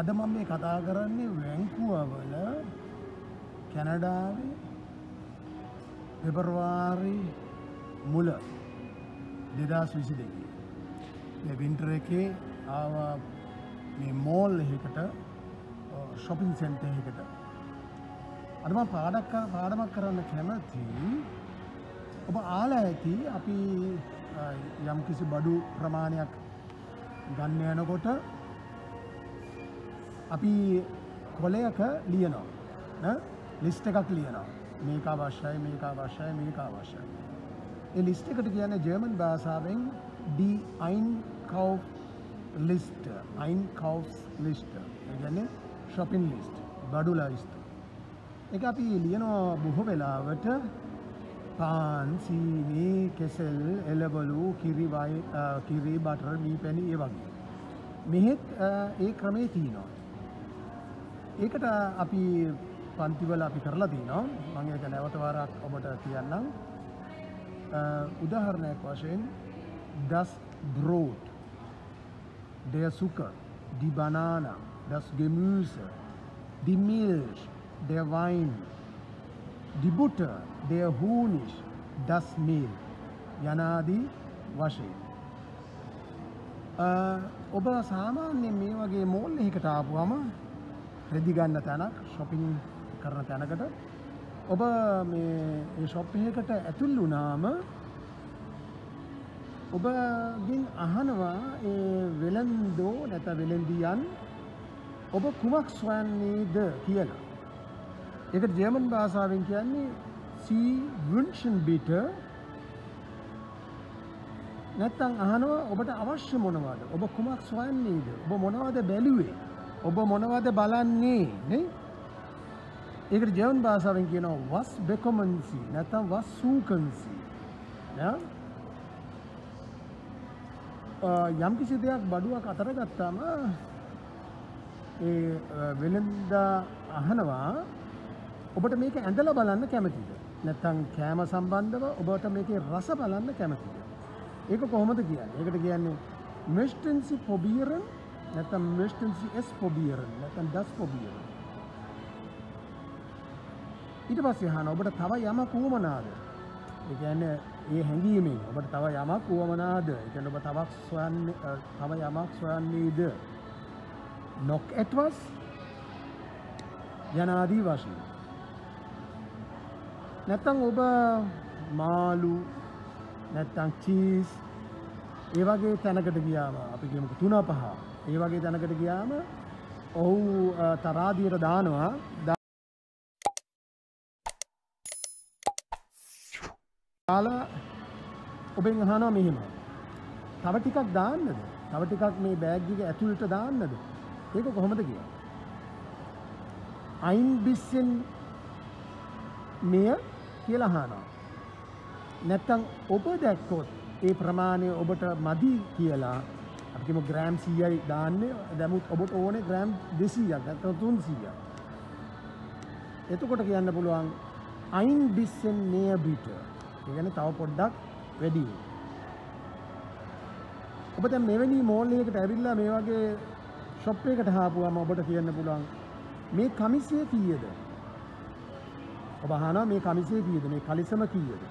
අද මම මේ කතා කරන්නේ වැංකුවවල කැනඩාවේ පෙබරවාරි මුල දෙදස් විසි දෙකේ වින්ටර එකේ ආවා මේ මෝල් එකට ශොපින් සෙන්ට එකට අදම පාඩක් පාඩමක් කරන්න කැමති ඔබ ආල ඇති අපි යම් කිසි බඩු ප්‍රමාණයක් ගන්න යනකොට අපි කොලයක ලියනවා ලිස්ට එකක් ලියනවා මේක අවශ්‍යයි මේක අවශ්‍යයි මේක අවශ්‍යයි. ඒ ලිස්ට එකට කියන ජර්මන් භාසාාවෙන් ඩ අයින් කව් ලිස්ට අයින් කවස් ලිස්ට ගැන ශොපින් ලිස්ට බඩු ලයිස්ට එක අපි ලියනවා බොහෝ වෙලාවට පාන්සීනේ කෙසෙල් එලබලු කිරිවයි කිරී බටර් මී පැණි ඒ වගේ. මෙහෙත් ඒ ක්‍රමේ තියනවා. ඒකට අපි පන්තිවල අපි කරලා තිනවා මං ඒක නැවතවාරක් ඔබට කියන්නම් උදාහරණයක් වශයෙන් das Brot, der Zucker, die Banane, das Gemüse, die Milch, der Wein, die Butter, der Honig, das Mehl යනාදී වශයෙන්. ඔබ සාමාන්‍යයෙන් මේ වගේ මෝල් එකට ආපුවම රෙදි ගන්න තැනක් ශොපින් කරන තැනකට. ඔබ මේ ශොප් එකට ඇතුල් වුණාම ඔබගින් අහනවා වෙළන්දෝ නැත වෙළඳියන් ඔබ කුමක් ස්වයන්නේද කියලා. එක ජයමන් භාසාාවෙන් කියන්නේ සී වුන්ෂන් බිට නැත්තං අහනවා ඔබට අවශ්‍ය මොනවාද? ඔබ කුමක් ස්වයන්නේද ඔබ මොනවද බැලුවේ? ඔබ මොනවද බලන්නේ නේ? ඒකට ජවන් භාසාාවෙන් කියනවා වස් බෙකොමන්සි නැතම් වස් සූකන්සි යම් කිසි දෙයක් බඩුවක් අතර ගත්තාම ඒ වෙළඳා අහනවා. ඔබට මේක ඇඳල බලන්න කැමතිද? නැත්තං කෑම සම්බන්ධව ඔබට මේක රස බලන්න කැමතිද? ඒක කොහොමද කියන්න? ඒකට කියන්නේ මෙස්ටන්සි පොබියරන් නැතම් මෙස්ටන්සි එස් පොබියරන් නැතන් ඩස් පොබියරන් ඊට පස්සේ අහන ඔබට තව යම කුවමනාද ඒ කියන්නේ ඒ හැඟීමෙන් ඔබට තව යමක් වුවමනාද? ඒ කියන්නේ ඔබ තවක් සොයන්නේ තව යමක් සොයන්නේද? නොක් ඇට්වස් යනාදී වශයෙන්. නැත්තම් ඔබ මාළු නැත්තම් චීස් ඒ වගේ තැනකට ගියාම අපි කියමුකෝ තුන පහ. ඒ වගේ තැනකට ගියාම ඔහු තරාදියට දානවා දාලා ඔබෙන් අහනවා මෙහෙම. තව ටිකක් දාන්නද? තව ටිකක් මේ බෑග් එක ඇතුළට දාන්නද? ඒක කොහොමද කියන්නේ? අයින් බිස්සෙන් මෙය කියලා අහනවා. නැත්තම් ඔබ දැක්කොත් ඒ ප්‍රමාණය ඔබට මදි කියලා අපි කියමු ග්‍රෑම් 100යි දාන්නේ. දැමුත් ඔබට ඕනේ ග්‍රෑම් 200ක් නැත්නම් 300ක්. එතකොට කියන්න පුළුවන් අයින් බිස්සෙන් near bitter ගැන තව පොඩ්ඩක් වැඩි ඔබ දැන් මෙවැනි මෝල් එකකට ඇවිල්ලා මේ වගේ ෂොප් එකකට හාපුවාම ඔබට කියන්න පුළුවන් මේ කමිසිය කීයද? ඔබ අහනවා මේ කමිසිය කීයද? මේ කලිසම කීයද?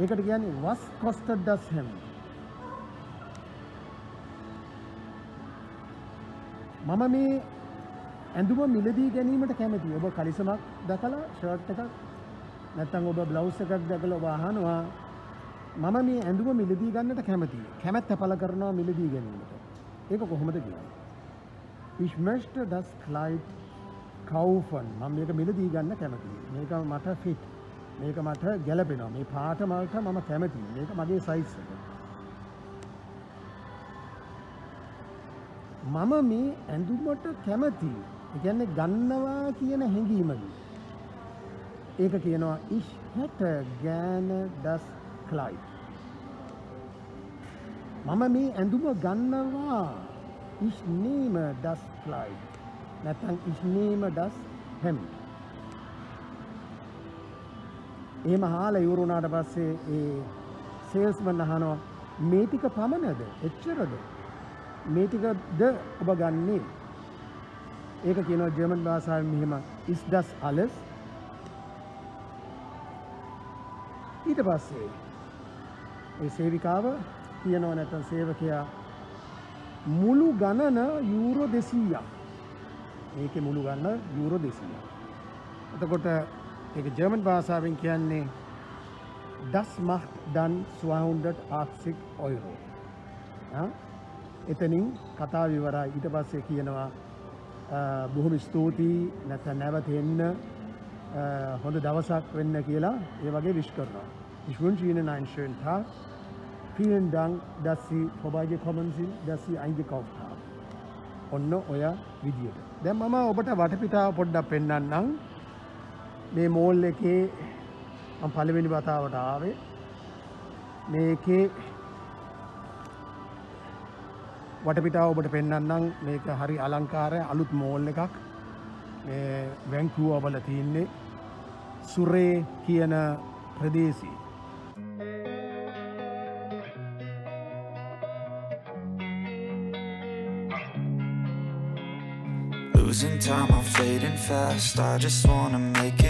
ඒකට කියන්නේ was costed does him මම මේ ඇඳුම මිලදී ගැනීමට කැමති ඔබ කලිසමක් දැකලා ෂර්ට් එකක් නැත්තම් ඔබ බ්ලවුස් එකක් දැකලා ඔබ අහනවා මම මේ ඇඳුම මිලදී ගන්නට කැමතියි. කැමැත්ත පළ කරනවා මිලදී ගැනීමට. ඒක කොහොමද කියන්නේ? Ich möchte das Kleid kaufen. මම මේක මිලදී ගන්න කැමතියි. මේක මට fit. මේක මට ගැලපෙනවා. මේ පාට මල්ට මම කැමතියි. මේක මගේ සයිස් එක. මම මේ ඇඳුමට කැමතියි. ඒ කියන්නේ ගන්නවා කියන හැඟීමකින් ඒක කියනවා ich hätte gerne das Kleid. මම මේ ඇඳුම ගන්නවා ich nehme das Kleid. නැත්නම් ich nehme das Hemd. එහෙම අහලා ඉවර වුණාට පස්සේ ඒ සේල්ස්මන් අහනවා මේ ටික පමණද? එච්චරද? මේ ටිකද ඔබ ගන්නේ? ඒක කියනවා ජර්මන් භාෂාවෙන් මෙහෙම is das alles? ඊට පස්සේ ඒ සේවිකාව කියනවා නැත්නම් සේවකයා මුළු ගණන යූරෝ 200ක් මේකේ මුළු ගණන යූරෝ 200ක් එතකොට ඒක ජර්මන් භාෂාවෙන් කියන්නේ das macht dann 280 Euro. එතනින් කතා විවරයි ඊට පස්සේ කියනවා බොහොම ස්තුතියි නැත්නම් නැවත එන්න හොඳ දවසක් වෙන්න කියලා ඒ වගේ විශ් කරනවා. Ich wünsche Ihnen einen schönen Tag. Vielen Dank, dass Sie vorbeigekommen sind, dass Sie eingekauft haben. ඔන්න ඔය විදියට. දැන් මම ඔබට වටපිටාව පොඩ්ඩක් පෙන්වන්නම්. මේ මෝල් එකේ මම පළවෙනි වතාවට ආවේ. මේකේ වටපිටාව ඔබට පෙන්වන්නම් මේක හරි අලංකාරය අලුත් මෝල් එකක්. මේ වැංකුව වල තියන්නේ සුරේ කියන ප්‍රදේශී Losing time, I'm fading fast. I just wanna make it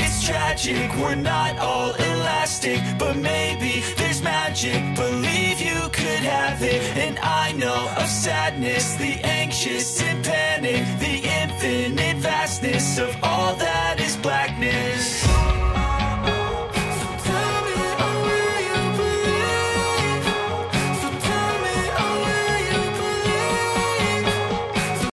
tragic, we're not all elastic, but maybe there's magic. Believe you could have it, and I know of sadness, the anxious and panic, the infinite